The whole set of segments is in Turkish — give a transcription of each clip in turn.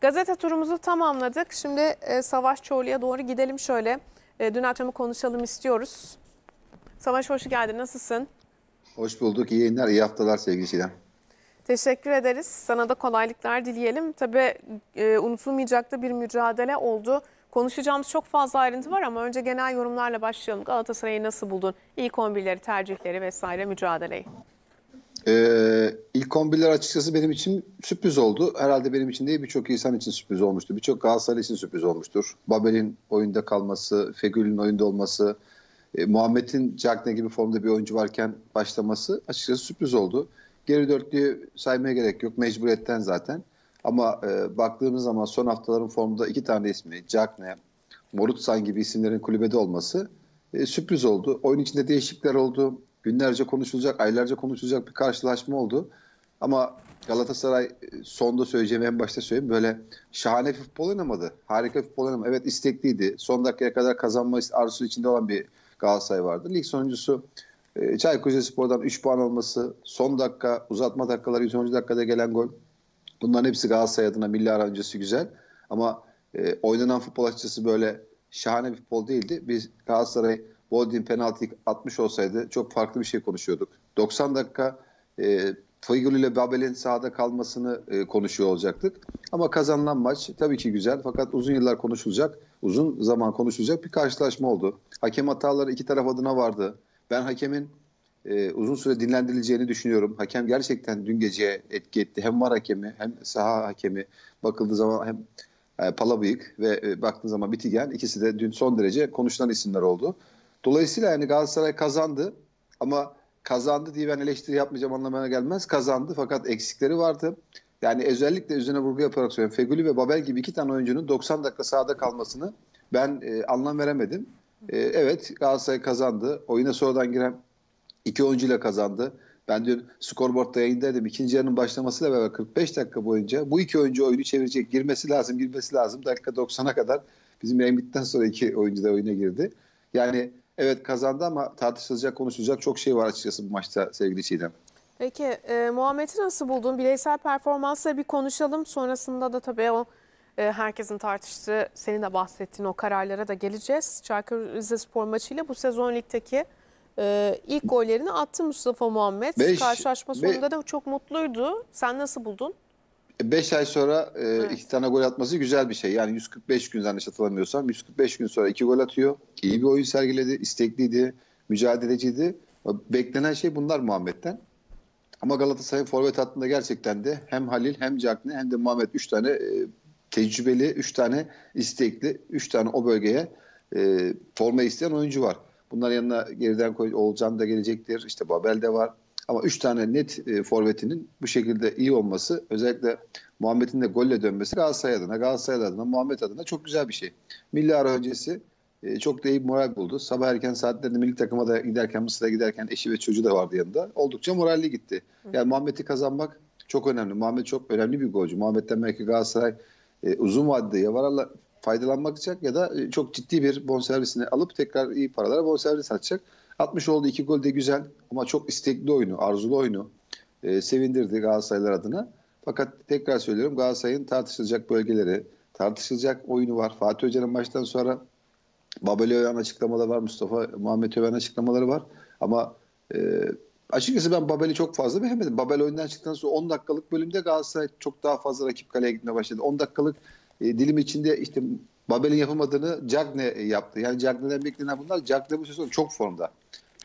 Gazete turumuzu tamamladık. Şimdi e, Savaş Çorlu'ya doğru gidelim şöyle. E, dün akşamı konuşalım istiyoruz. Savaş hoş geldin. Nasılsın? Hoş bulduk. İyi yayınlar, iyi haftalar sevgili Çiğdem. Teşekkür ederiz. Sana da kolaylıklar dileyelim. Tabii e, unutulmayacak da bir mücadele oldu. Konuşacağımız çok fazla ayrıntı var ama önce genel yorumlarla başlayalım. Galatasaray'ı nasıl buldun? İlk 11'leri, tercihleri vesaire mücadeleyi. Ee, ilk 11'ler açıkçası benim için sürpriz oldu. Herhalde benim için değil birçok insan için sürpriz olmuştu. Birçok Galatasaray için sürpriz olmuştur. Babel'in oyunda kalması, Fegül'ün oyunda olması, e, Muhammed'in Cagne gibi formda bir oyuncu varken başlaması açıkçası sürpriz oldu. Geri dörtlüğü saymaya gerek yok. Mecburiyetten zaten. Ama e, baktığımız zaman son haftaların formda iki tane ismi Cagne, Morutsan gibi isimlerin kulübede olması e, sürpriz oldu. Oyun içinde değişiklikler oldu. Günlerce konuşulacak, aylarca konuşulacak bir karşılaşma oldu. Ama Galatasaray e, sonda söyleyeceğim en başta söyleyeyim böyle şahane bir futbol oynamadı. Harika bir futbol oynamadı. Evet istekliydi. Son dakikaya kadar kazanma arzusu içinde olan bir Galatasaray vardı. Lig sonuncusu e, Çaykur Rizespor'dan 3 puan olması, son dakika, uzatma dakikaları 110. dakikada gelen gol. Bunların hepsi Galatasaray adına milli ara güzel. Ama e, oynanan futbol açıkçası böyle şahane bir futbol değildi. Biz Galatasaray Boldin penaltı atmış olsaydı çok farklı bir şey konuşuyorduk. 90 dakika e, Fıygül ile Babel'in sahada kalmasını e, konuşuyor olacaktık. Ama kazanılan maç tabii ki güzel fakat uzun yıllar konuşulacak, uzun zaman konuşulacak bir karşılaşma oldu. Hakem hataları iki taraf adına vardı. Ben hakemin e, uzun süre dinlendirileceğini düşünüyorum. Hakem gerçekten dün gece etki etti. Hem var hakemi hem saha hakemi bakıldığı zaman hem e, Palabıyık ve e, baktığı zaman Bitigen ikisi de dün son derece konuşulan isimler oldu. Dolayısıyla yani Galatasaray kazandı ama kazandı diye ben eleştiri yapmayacağım anlamına gelmez. Kazandı fakat eksikleri vardı. Yani özellikle üzerine vurgu yaparak söylüyorum. Feguli ve Babel gibi iki tane oyuncunun 90 dakika sahada kalmasını ben e, anlam veremedim. E, evet Galatasaray kazandı. Oyuna sonradan giren iki oyuncuyla kazandı. Ben dün skorboardda yayındaydım. İkinci yarının başlamasıyla beraber 45 dakika boyunca bu iki oyuncu oyunu çevirecek. Girmesi lazım, girmesi lazım. Dakika 90'a kadar bizim yayın sonra iki oyuncu da oyuna girdi. Yani evet kazandı ama tartışılacak, konuşulacak çok şey var açıkçası bu maçta sevgili Çiğdem. Peki e, Muhammed'i nasıl buldun? Bireysel performansla bir konuşalım. Sonrasında da tabii o e, herkesin tartıştığı, senin de bahsettiğin o kararlara da geleceğiz. Çaykur Rizespor maçıyla bu sezon ligdeki e, ilk gollerini attı Mustafa Muhammed. Beş- Karşılaşma sonunda da çok mutluydu. Sen nasıl buldun? 5 ay sonra e, Evet. iki tane gol atması güzel bir şey. Yani 145 gün yanlış hatırlamıyorsam 145 gün sonra iki gol atıyor. İyi bir oyun sergiledi, istekliydi, mücadeleciydi. Beklenen şey bunlar Muhammed'den. Ama Galatasaray'ın forvet hattında gerçekten de hem Halil hem Cagney hem de Muhammed 3 tane e, tecrübeli, 3 tane istekli, 3 tane o bölgeye e, forma isteyen oyuncu var. Bunlar yanına geriden koy Oğulcan da gelecektir. İşte Babel de var. Ama 3 tane net e, forvetinin bu şekilde iyi olması özellikle Muhammed'in de golle dönmesi Galatasaray adına, Galatasaray adına, Muhammed adına çok güzel bir şey. Milli ara öncesi e, çok da iyi moral buldu. Sabah erken saatlerinde milli takıma da giderken, Mısır'a giderken eşi ve çocuğu da vardı yanında. Oldukça moralli gitti. Yani Muhammed'i kazanmak çok önemli. Muhammed çok önemli bir golcü. Muhammed'den belki Galatasaray e, uzun vadede ya vararla faydalanmak ya da e, çok ciddi bir bonservisini alıp tekrar iyi paralara bonservis atacak. 60 oldu iki gol de güzel ama çok istekli oyunu, arzulu oyunu e, sevindirdi Galatasaraylar adına. Fakat tekrar söylüyorum Galatasaray'ın tartışılacak bölgeleri, tartışılacak oyunu var. Fatih Hoca'nın maçtan sonra Babel'i öven açıklamaları var, Mustafa Muhammed öven açıklamaları var. Ama e, açıkçası ben Babel'i çok fazla beğenmedim. Babel oyundan çıktıktan sonra 10 dakikalık bölümde Galatasaray çok daha fazla rakip kaleye gitmeye başladı. 10 dakikalık e, dilim içinde işte Babel'in yapamadığını Cagne yaptı. Yani Cagne'den beklenen bunlar. Cagne bu sezon çok formda.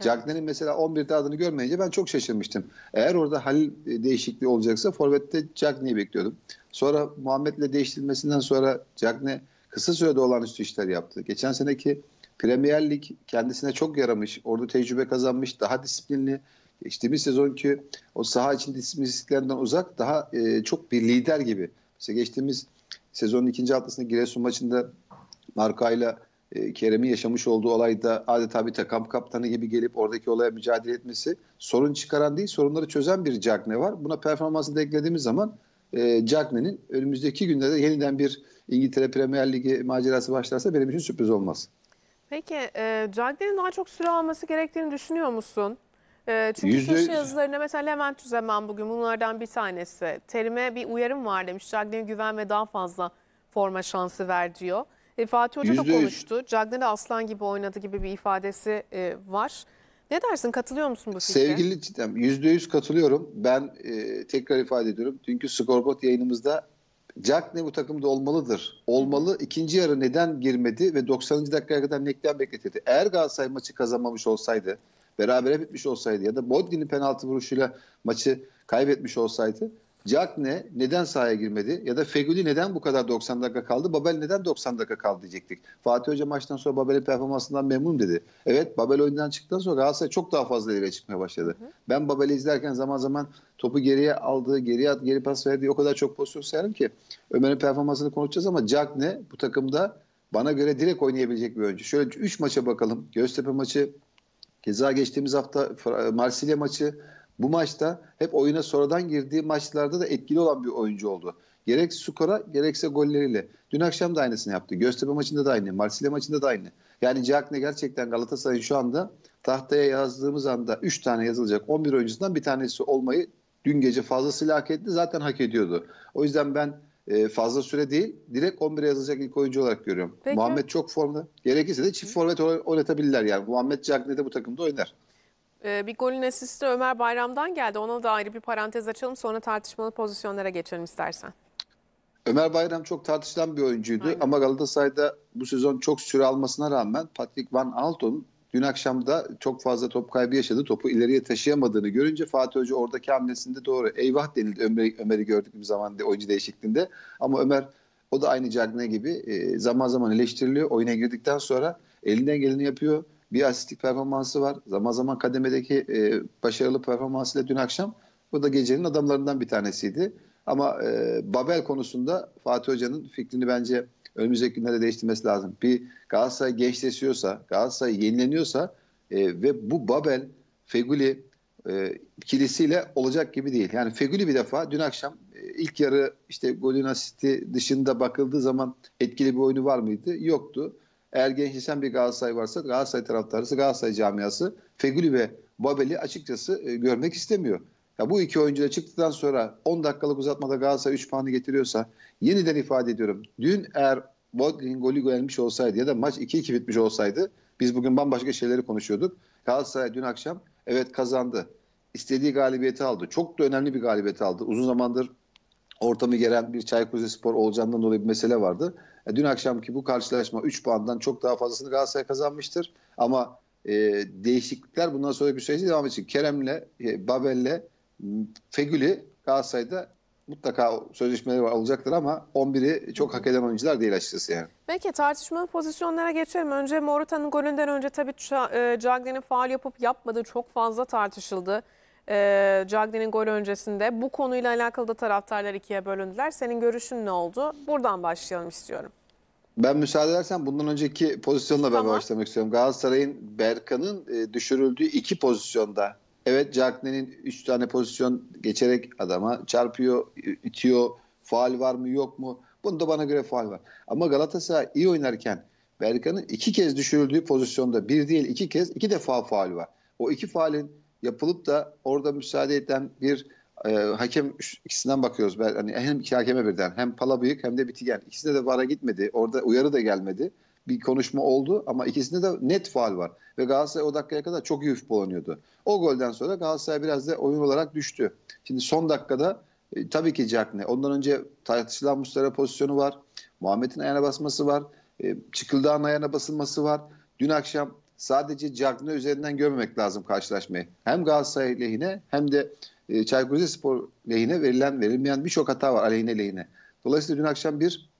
Cagne'nin mesela 11'de adını görmeyince ben çok şaşırmıştım. Eğer orada Halil değişikliği olacaksa Forvet'te Cagne'yi bekliyordum. Sonra Muhammed'le değiştirilmesinden sonra Cagne kısa sürede olağanüstü işler yaptı. Geçen seneki Premier Lig kendisine çok yaramış. Orada tecrübe kazanmış. Daha disiplinli. Geçtiğimiz sezonki o saha içi disiplinsizliklerinden uzak daha e, çok bir lider gibi. Mesela geçtiğimiz sezonun ikinci haftasında Giresun maçında Marka'yla e, Kerem'in yaşamış olduğu olayda adeta bir takım kaptanı gibi gelip oradaki olaya mücadele etmesi sorun çıkaran değil sorunları çözen bir Cagne var. Buna performansı da eklediğimiz zaman e, Cagne'nin önümüzdeki günlerde yeniden bir İngiltere Premier Ligi macerası başlarsa benim için sürpriz olmaz. Peki e, Cagney'in daha çok süre alması gerektiğini düşünüyor musun? Ee, çünkü Yüzde yüz. yazılarında mesela Levent Tüzemen bugün bunlardan bir tanesi. Terime bir uyarım var demiş. Cagney'e güven ve daha fazla forma şansı ver diyor. E, Fatih Hoca da Yüzde yüz. konuştu. Cagney aslan gibi oynadı gibi bir ifadesi e, var. Ne dersin? Katılıyor musun bu fikre? Sevgili Çiğdem, %100 katılıyorum. Ben e, tekrar ifade ediyorum. Dünkü skorboard yayınımızda ne bu takımda olmalıdır. Olmalı. İkinci yarı neden girmedi ve 90. dakikaya kadar nekten bekletildi. Eğer Galatasaray maçı kazanmamış olsaydı, berabere bitmiş olsaydı ya da Bodli'nin penaltı vuruşuyla maçı kaybetmiş olsaydı Jack ne neden sahaya girmedi ya da Feguli neden bu kadar 90 dakika kaldı? Babel neden 90 dakika kaldı diyecektik. Fatih Hoca maçtan sonra Babel'in performansından memnun dedi. Evet Babel oyundan çıktıktan sonra Galatasaray çok daha fazla ileriye çıkmaya başladı. Ben Babel'i izlerken zaman zaman topu geriye aldığı, geriye at, geri pas verdiği o kadar çok pozisyon sayarım ki Ömer'in performansını konuşacağız ama Jack ne bu takımda bana göre direkt oynayabilecek bir oyuncu. Şöyle 3 maça bakalım. Göztepe maçı, Keza geçtiğimiz hafta Fra- Marsilya maçı bu maçta hep oyuna sonradan girdiği maçlarda da etkili olan bir oyuncu oldu. Gerek skora gerekse golleriyle. Dün akşam da aynısını yaptı. Göztepe maçında da aynı. Marsilya maçında da aynı. Yani Cagney gerçekten Galatasaray'ın şu anda tahtaya yazdığımız anda 3 tane yazılacak 11 oyuncusundan bir tanesi olmayı dün gece fazlasıyla hak etti. Zaten hak ediyordu. O yüzden ben e, fazla süre değil direkt 11'e yazılacak ilk oyuncu olarak görüyorum. Peki. Muhammed çok formda. Gerekirse de çift forvet oy- oynatabilirler yani. Muhammed Cagney de bu takımda oynar. Ee, bir golün asisti Ömer Bayram'dan geldi. Ona da ayrı bir parantez açalım. Sonra tartışmalı pozisyonlara geçelim istersen. Ömer Bayram çok tartışılan bir oyuncuydu Aynen. ama Galatasaray'da bu sezon çok süre almasına rağmen Patrick Van Aalton dün akşam da çok fazla top kaybı yaşadı. Topu ileriye taşıyamadığını görünce Fatih Hoca oradaki hamlesinde doğru eyvah denildi Ömer, Ömer'i gördük bir zaman oyuncu değişikliğinde. Ama Ömer o da aynı Cagney gibi e, zaman zaman eleştiriliyor. Oyuna girdikten sonra elinden geleni yapıyor. Bir asistlik performansı var. Zaman zaman kademedeki e, başarılı performansıyla dün akşam bu da gecenin adamlarından bir tanesiydi. Ama e, Babel konusunda Fatih Hoca'nın fikrini bence önümüzdeki günlerde değiştirmesi lazım. Bir Galatasaray gençleşiyorsa, Galatasaray yenileniyorsa e, ve bu Babel, Feguli e, ikilisiyle olacak gibi değil. Yani Feguli bir defa dün akşam e, ilk yarı işte golün asisti dışında bakıldığı zaman etkili bir oyunu var mıydı? Yoktu. Eğer gençleşen bir Galatasaray varsa Galatasaray taraftarısı, Galatasaray camiası Feguli ve Babel'i açıkçası e, görmek istemiyor. Ya bu iki oyuncu da çıktıktan sonra 10 dakikalık uzatmada Galatasaray 3 puanı getiriyorsa yeniden ifade ediyorum. Dün eğer Bodrin golü gelmiş olsaydı ya da maç 2-2 bitmiş olsaydı biz bugün bambaşka şeyleri konuşuyorduk. Galatasaray dün akşam evet kazandı. İstediği galibiyeti aldı. Çok da önemli bir galibiyet aldı. Uzun zamandır ortamı gelen bir Çaykur Rizespor olacağından dolayı bir mesele vardı. E, dün akşamki bu karşılaşma 3 puandan çok daha fazlasını Galatasaray kazanmıştır. Ama e, değişiklikler bundan sonraki süreçte devam edecek. Kerem'le, e, Babel'le, Fegüli Galatasaray'da mutlaka sözleşmeleri olacaktır ama 11'i çok hak eden oyuncular değil açıkçası yani. Peki tartışmalı pozisyonlara geçelim. Önce Morata'nın golünden önce tabii e, Cagney'in faal yapıp yapmadığı çok fazla tartışıldı. E, Cagney'in gol öncesinde. Bu konuyla alakalı da taraftarlar ikiye bölündüler. Senin görüşün ne oldu? Buradan başlayalım istiyorum. Ben müsaade edersen bundan önceki pozisyonla ben Tamam. başlamak istiyorum. Galatasaray'ın Berkan'ın e, düşürüldüğü iki pozisyonda. Evet Cagney'in üç tane pozisyon geçerek adama çarpıyor, itiyor. Faal var mı yok mu? Bunda bana göre faal var. Ama Galatasaray iyi oynarken Berkan'ın iki kez düşürüldüğü pozisyonda bir değil iki kez iki defa faal var. O iki faalin yapılıp da orada müsaade eden bir e, hakem ikisinden bakıyoruz. Ben, hani hem iki hakeme birden hem Palabıyık hem de Bitigen. İkisinde de VAR'a gitmedi. Orada uyarı da gelmedi. Bir konuşma oldu ama ikisinde de net faal var. Ve Galatasaray o dakikaya kadar çok iyi futbol. O golden sonra Galatasaray biraz da oyun olarak düştü. Şimdi son dakikada e, tabii ki Cagney. Ondan önce tartışılan Muslera pozisyonu var. Muhammed'in ayağına basması var. E, Çıkıldağ'ın ayağına basılması var. Dün akşam sadece Cagney üzerinden görmemek lazım karşılaşmayı. Hem Galatasaray lehine hem de e, Çaykur Rizespor lehine verilen verilmeyen birçok hata var aleyhine lehine. Dolayısıyla dün akşam bir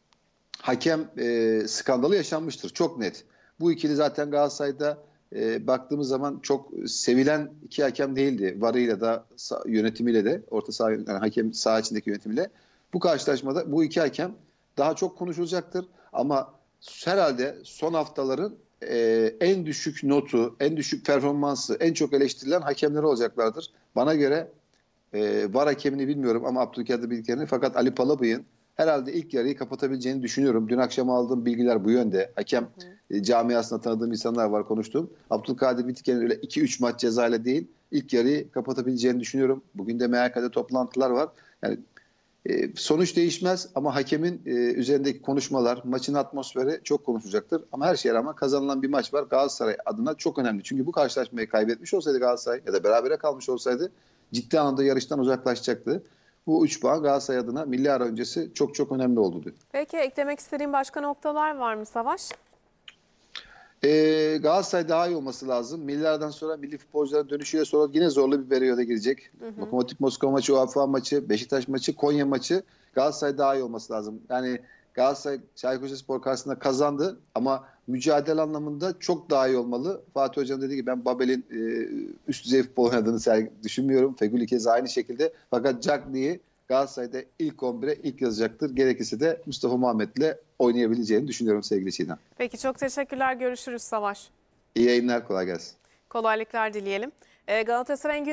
hakem e, skandalı yaşanmıştır. Çok net. Bu ikili zaten Galatasaray'da e, baktığımız zaman çok sevilen iki hakem değildi. Varıyla da yönetimiyle de orta saha yani hakem saha içindeki yönetimiyle. Bu karşılaşmada bu iki hakem daha çok konuşulacaktır. Ama herhalde son haftaların e, en düşük notu, en düşük performansı, en çok eleştirilen hakemleri olacaklardır. Bana göre e, var hakemini bilmiyorum ama Abdülkadir bildiklerini fakat Ali Palabıyık'ın herhalde ilk yarıyı kapatabileceğini düşünüyorum. Dün akşam aldığım bilgiler bu yönde. Hakem e, camiasında tanıdığım insanlar var konuştuğum. Abdülkadir Bitken'in öyle 2-3 maç cezayla değil ilk yarıyı kapatabileceğini düşünüyorum. Bugün de MHK'de toplantılar var. Yani e, sonuç değişmez ama hakemin e, üzerindeki konuşmalar, maçın atmosferi çok konuşacaktır. Ama her şeye rağmen kazanılan bir maç var. Galatasaray adına çok önemli. Çünkü bu karşılaşmayı kaybetmiş olsaydı Galatasaray ya da berabere kalmış olsaydı ciddi anlamda yarıştan uzaklaşacaktı. Bu 3 puan Galatasaray adına milli ara öncesi çok çok önemli oldu. diyor. Peki eklemek istediğin başka noktalar var mı Savaş? Ee, Galatasaray daha iyi olması lazım. Millilerden sonra milli futbolcuların dönüşüyle sonra yine zorlu bir periyoda girecek. Lokomotiv Moskova maçı, UEFA maçı, Beşiktaş maçı, Konya maçı Galatasaray daha iyi olması lazım. Yani Galatasaray Çaykur Rizespor karşısında kazandı ama mücadele anlamında çok daha iyi olmalı. Fatih Hocam dedi ki ben Babel'in e, üst düzey futbol oynadığını sergi- düşünmüyorum. Feguli keza aynı şekilde. Fakat Cagney'i Galatasaray'da ilk 11'e ilk yazacaktır. Gerekirse de Mustafa Muhammed'le oynayabileceğini düşünüyorum sevgili Çiğdem. Peki çok teşekkürler. Görüşürüz Savaş. İyi yayınlar kolay gelsin. Kolaylıklar dileyelim. Ee, Galatasaray'ın